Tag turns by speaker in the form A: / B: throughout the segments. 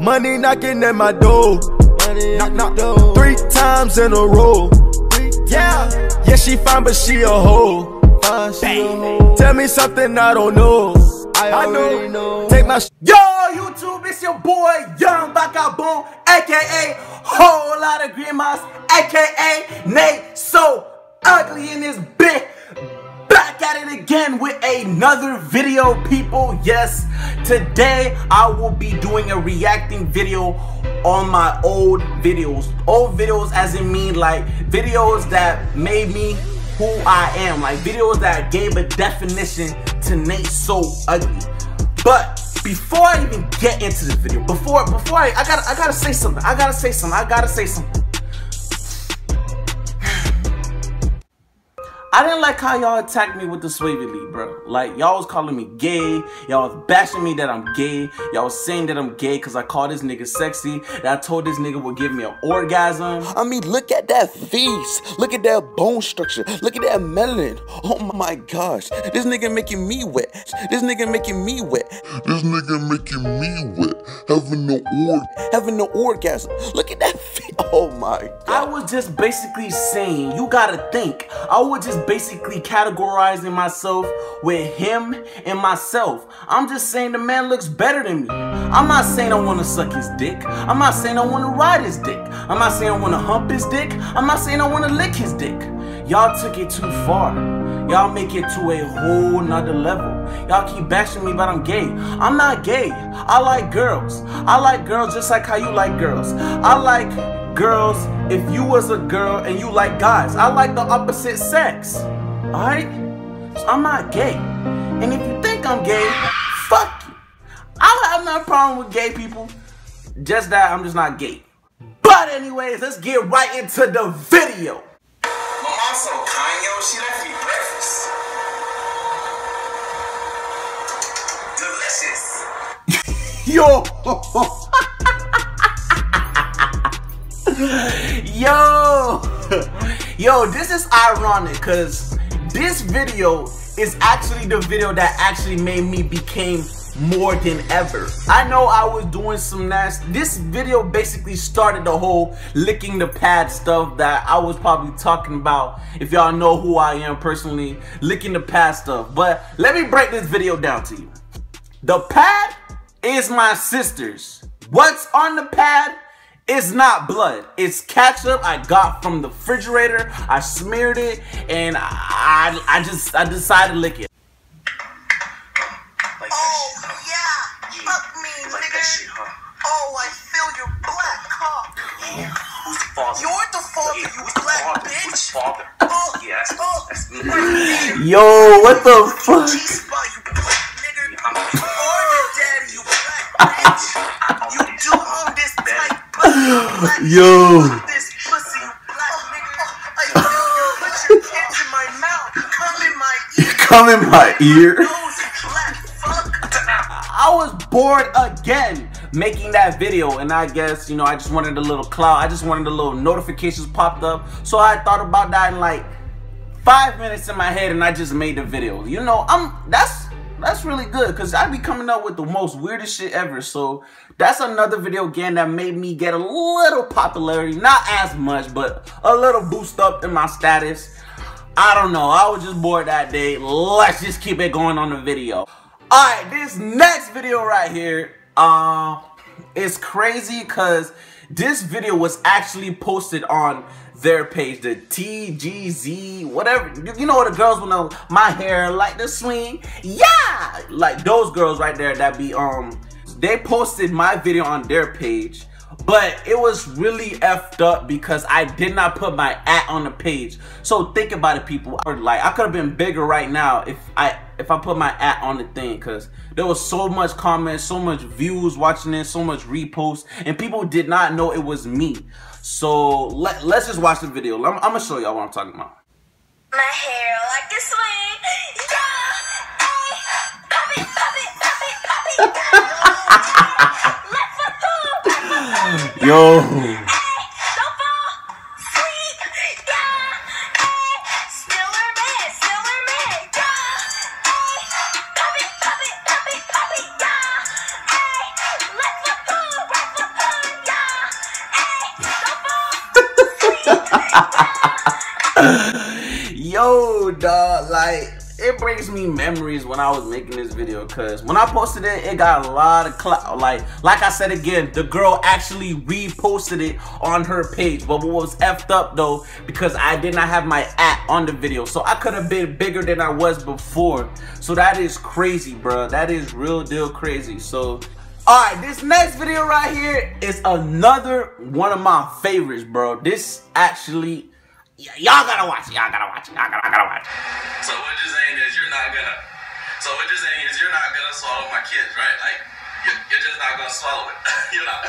A: Money knocking at my door. Knock, knock, door. Three times in a row. Yeah, yeah, she fine, but she a hoe. Tell me something I don't know. I, know. know. Take my
B: Yo, YouTube, it's your boy Young Vagabond, aka Whole Lot of Grimas, aka Nate So Ugly in this bitch back at it again with another video people. Yes today I will be doing a reacting video on my old videos. Old videos as in mean like videos that made me who I am. Like videos that gave a definition to Nate so ugly. But before I even get into this video before before I, I gotta I gotta say something. I gotta say something. I gotta say something I didn't like how y'all attacked me with the Swavy bro. Like, y'all was calling me gay. Y'all was bashing me that I'm gay. Y'all was saying that I'm gay because I called this nigga sexy. That I told this nigga would give me an orgasm.
C: I mean, look at that face. Look at that bone structure. Look at that melanin. Oh my gosh. This nigga making me wet. This nigga making me wet.
D: This nigga making me wet. Having no org.
C: Having no orgasm. Look at that face. Oh my god.
B: I was just basically saying, you gotta think. I was just basically categorizing myself with him and myself. I'm just saying the man looks better than me. I'm not saying I wanna suck his dick. I'm not saying I wanna ride his dick. I'm not saying I wanna hump his dick. I'm not saying I wanna lick his dick. Y'all took it too far. Y'all make it to a whole nother level. Y'all keep bashing me, but I'm gay. I'm not gay. I like girls. I like girls just like how you like girls. I like girls if you was a girl and you like guys. I like the opposite sex. Alright? So I'm not gay. And if you think I'm gay, fuck you. I have no problem with gay people. Just that I'm just not gay. But anyways, let's get right into the video.
E: My mom's so kind, yo. She left me breakfast. Delicious.
B: Yo! Yo! Yo, this is ironic because this video is actually the video that actually made me became more than ever. I know I was doing some nasty. This video basically started the whole licking the pad stuff that I was probably talking about. If y'all know who I am personally, licking the pad stuff. But let me break this video down to you. The pad is my sister's. What's on the pad it's not blood. It's ketchup I got from the refrigerator. I smeared it and I I just I decided to lick it.
E: Like
F: Oh,
E: that
F: yeah. Fuck me,
E: Like
F: nigga.
E: shit, huh?
F: Oh, I feel your black cock.
E: Yeah. Who's the father?
F: You're the father,
E: Yeah,
F: you
E: who's the
F: black
E: father?
F: bitch.
E: Who's the father?
F: Oh,
E: Yeah, that's,
F: oh,
E: that's me.
B: Yo, what the fuck?
F: G-spot, you black nigga.
E: I'm-
F: Or the daddy, you black bitch. Mouth. Come in my ear.
B: Come in my ear.
F: Nose, you black fuck.
B: I was bored again making that video and I guess, you know, I just wanted a little cloud. I just wanted a little notifications popped up. So I thought about that in like five minutes in my head and I just made the video. You know, I'm that's that's really good because I be coming up with the most weirdest shit ever. So that's another video again that made me get a little popularity. Not as much, but a little boost up in my status. I don't know. I was just bored that day. Let's just keep it going on the video. Alright, this next video right here, um, is crazy because this video was actually posted on their page, the TGZ, whatever. You know what the girls will know, my hair like the swing. Yeah! Like those girls right there that be, um, they posted my video on their page. But it was really effed up because I did not put my at on the page. So think about it, people. Like I could have been bigger right now if I if I put my at on the thing, because there was so much comments, so much views watching this, so much reposts, and people did not know it was me. So let let's just watch the video. I'm, I'm gonna show y'all what I'm talking about.
G: My hair like a swing. Yeah. Hey. Pop it, pop it, pop it, pop it.
B: Yo. Yo, dog, like it brings me memories when I was making this video because when I posted it, it got a lot of clout. Like, like I said again, the girl actually reposted it on her page. But what was effed up though, because I did not have my app on the video, so I could have been bigger than I was before. So that is crazy, bro. That is real deal crazy. So Alright, this next video right here is another one of my favorites, bro. This actually, y'all gotta watch it. Y'all gotta watch it. Y'all gotta, gotta watch it.
H: So what you're saying is you're not gonna. So what you're saying is you're not gonna swallow my kids, right? Like you're, you're just not gonna swallow it. you're not.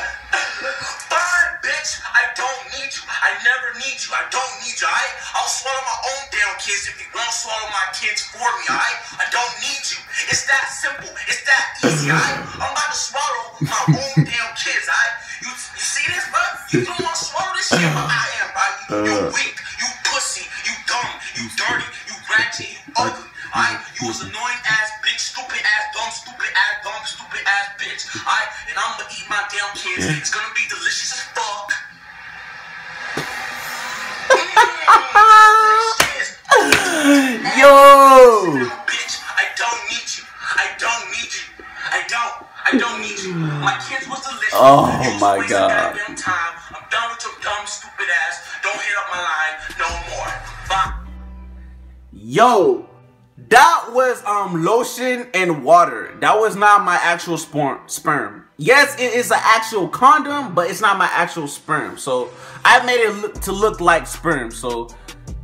E: Fine, bitch. I don't need you. I never need you. I don't need you, alright? I'll swallow my own damn kids if you won't swallow my kids for me, alright? I don't need you. It's that simple. It's that easy, alright? I'm about to swallow my own damn kids, alright? You, you see this, bro? You don't want to swallow this shit, but I am, bro. You, you uh, weak. No more. Bye.
B: Yo, that was um lotion and water. That was not my actual sperm. Sperm. Yes, it is an actual condom, but it's not my actual sperm. So I made it look to look like sperm. So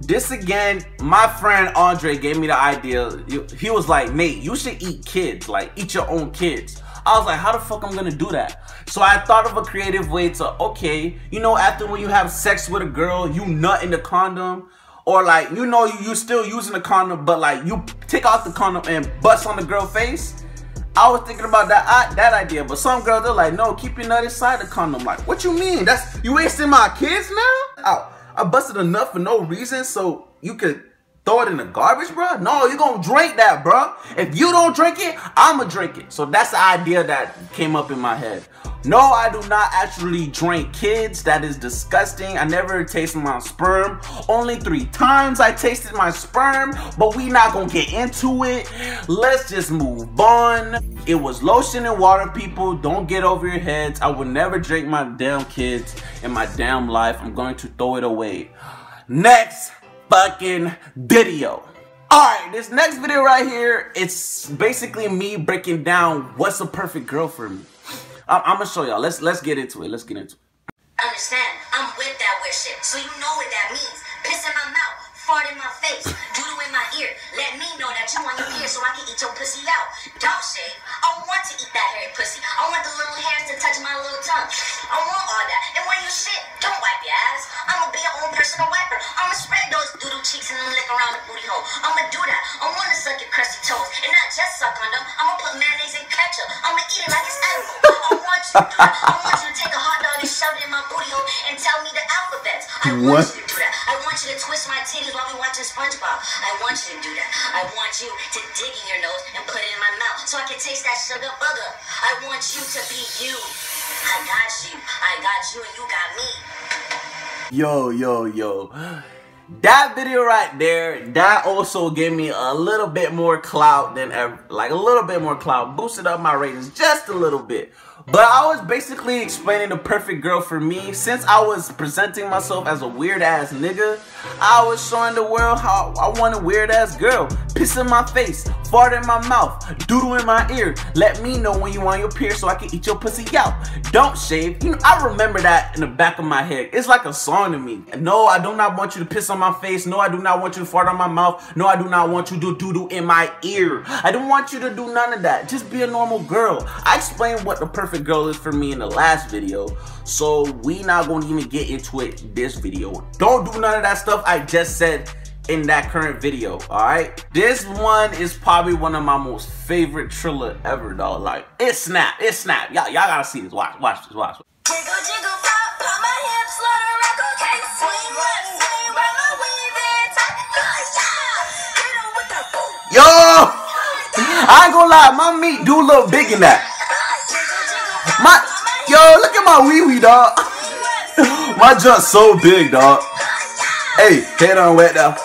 B: this again, my friend Andre gave me the idea. He was like, Nate, you should eat kids, like eat your own kids. I was like, how the fuck I'm gonna do that? So I thought of a creative way to, okay, you know, after when you have sex with a girl, you nut in the condom, or like, you know, you, still using the condom, but like you take off the condom and bust on the girl face. I was thinking about that that idea, but some girls they're like, no, keep your nut inside the condom. Like, what you mean? That's you wasting my kids now? I, I busted nut for no reason, so you could throw it in the garbage, bro? No, you gonna drink that, bro. If you don't drink it, I'ma drink it. So that's the idea that came up in my head. No, I do not actually drink kids. That is disgusting. I never tasted my sperm. Only three times I tasted my sperm, but we not gonna get into it. Let's just move on. It was lotion and water, people. Don't get over your heads. I will never drink my damn kids in my damn life. I'm going to throw it away. Next fucking video. Alright, this next video right here, it's basically me breaking down what's a perfect girl for me. I'm, I'm gonna show y'all. Let's let's get into it. Let's get into it.
G: Understand? I'm with that weird shit, so you know what that means. Piss in my mouth, fart in my face, doodle in my ear. Let me know that you want your ear so I can eat your pussy out. Don't shave. I want to eat that hairy pussy. I want the little hairs to touch my little tongue. I want all that. And when you shit, don't ass. I'ma be your own personal wiper. I'ma spread those doodle cheeks and then lick around the booty hole. I'ma do that. I wanna suck your crusty toes. And not just suck on them. I'ma put mayonnaise and ketchup. I'ma eat it like it's edible. I want you to do that. I want you to take a hot dog and shove it in my booty hole and tell me the alphabets. I want
B: What?
G: you to do that. I want you to twist my titties while we watching SpongeBob. I want you to do that. I want you to dig in your nose and put it in my mouth so I can taste that sugar bugger. I want you to be you. I got you. I got you and you got me.
B: Yo, yo, yo. That video right there, that also gave me a little bit more clout than ever. Like a little bit more clout. Boosted up my ratings just a little bit. But I was basically explaining the perfect girl for me. Since I was presenting myself as a weird ass nigga, I was showing the world how I want a weird ass girl. Piss in my face, fart in my mouth, doodle in my ear. Let me know when you want your period so I can eat your pussy out. Don't shave. You know, I remember that in the back of my head. It's like a song to me. No, I do not want you to piss on my face. No, I do not want you to fart on my mouth. No, I do not want you to doodle in my ear. I don't want you to do none of that. Just be a normal girl. I explained what the perfect girl is for me in the last video. So we not going to even get into it this video. Don't do none of that stuff I just said in that current video, alright? This one is probably one of my most favorite Triller ever, dog. Like, it snap, it snap. Y'all, y'all gotta see this. Watch, watch this, watch.
G: Jiggle, jiggle, pop, pop my hips, let her rock, okay. Swing swing right, my weave in tight. Yeah, hit 'em with the boom.
B: Yo! I ain't gonna lie, my meat do look big in that. My, yo, look at my wee wee, dog. My junk so big, dog. Hey, head on wet now.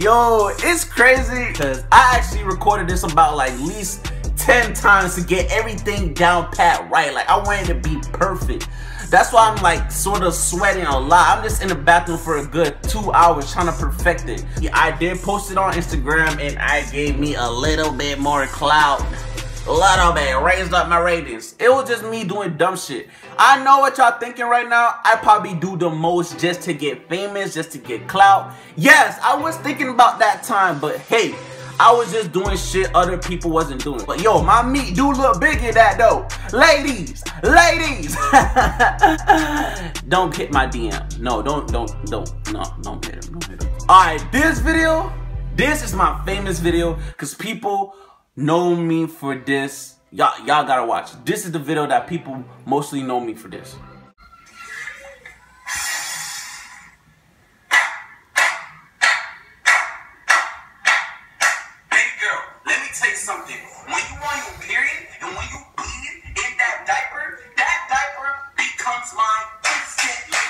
B: Yo, it's crazy because I actually recorded this about like at least 10 times to get everything down pat right. Like I wanted to be perfect. That's why I'm like sort of sweating a lot. I'm just in the bathroom for a good two hours trying to perfect it. I did post it on Instagram and I gave me a little bit more clout. Little bit, raised up my ratings. It was just me doing dumb shit. I know what y'all thinking right now. I probably do the most just to get famous, just to get clout. Yes, I was thinking about that time, but hey, I was just doing shit other people wasn't doing. But yo, my meat do look big in that though. Ladies, ladies, don't hit my DM. No, don't, don't, don't, no, don't hit him, don't hit him. All right, this video, this is my famous video because people know me for this. Y'all, y'all gotta watch. This is the video that people mostly know me for this.
E: Baby girl, let me tell you something. When you on your period and when you bleed in that diaper, that diaper becomes mine instantly.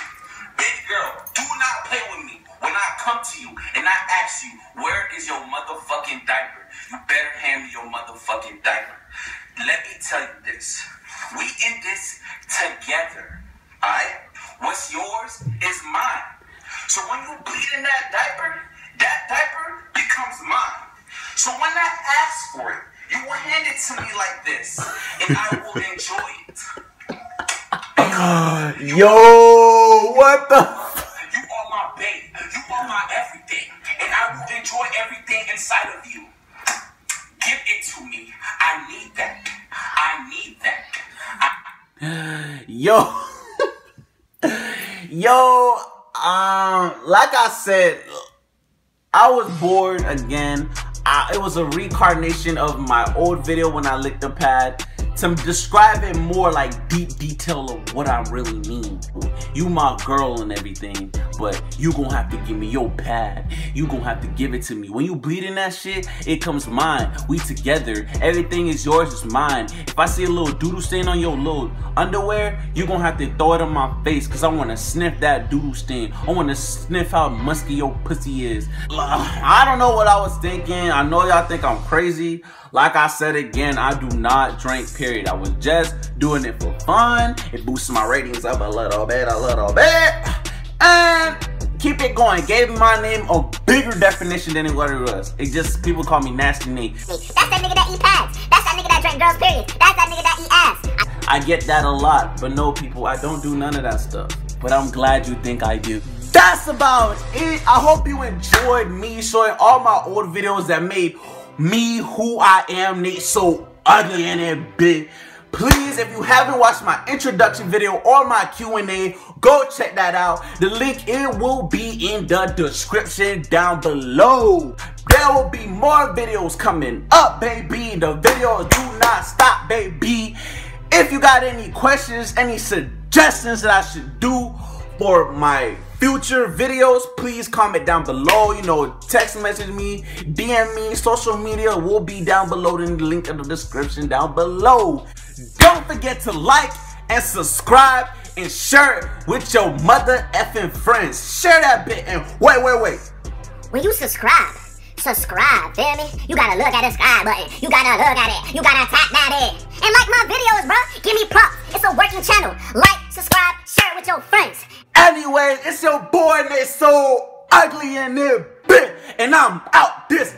E: Baby girl, do not play with me. When I come to you and I ask you, where is your motherfucking diaper? You better hand me your motherfucking diaper. Let me tell you this. We in this together. Alright? What's yours is mine. So when you bleed in that diaper, that diaper becomes mine. So when I ask for it, you will hand it to me like this, and I will enjoy it.
B: Uh, yo, what the?
E: You are my babe. You are my everything, and I will enjoy everything inside of you. Give it to me. I need that. I need that.
B: Yo, yo, um, like I said, I was bored again. I, it was a reincarnation of my old video when I licked the pad. To describe it more like deep detail of what I really mean. You my girl and everything, but you gonna have to give me your pad. You gonna have to give it to me. When you bleeding that shit, it comes mine. We together. Everything is yours, it's mine. If I see a little doodle stain on your little underwear, you gonna have to throw it on my face because I wanna sniff that doodle stain. I wanna sniff how musky your pussy is. I don't know what I was thinking. I know y'all think I'm crazy. Like I said again, I do not drink, period. I was just doing it for fun. It boosts my ratings up a little bit, a little bit. And keep it going. Gave my name a bigger definition than what it was. It just, people call me Nasty Nate.
G: That's that nigga that eat pads. That's that nigga that drink girls' period. That's that nigga that eat ass.
B: I get that a lot, but no, people, I don't do none of that stuff. But I'm glad you think I do. That's about it. I hope you enjoyed me showing all my old videos that made me who I am, Nate, so ugly in it, bit. Please, if you haven't watched my introduction video or my Q&A, go check that out. The link, it will be in the description down below. There will be more videos coming up, baby. The video do not stop, baby. If you got any questions, any suggestions that I should do for my future videos, please comment down below. You know, text message me, DM me, social media will be down below in the link in the description down below. Don't forget to like and subscribe and share it with your mother effing friends. Share that bit and wait, wait, wait.
G: When you subscribe, subscribe, feel me? You gotta look at the subscribe button. You gotta look at it. You gotta tap that in. And like my videos, bro. Give me props. It's a working channel. Like, subscribe, share it with your friends.
B: Anyway, it's your boy and it's so ugly in there, bit, and I'm out this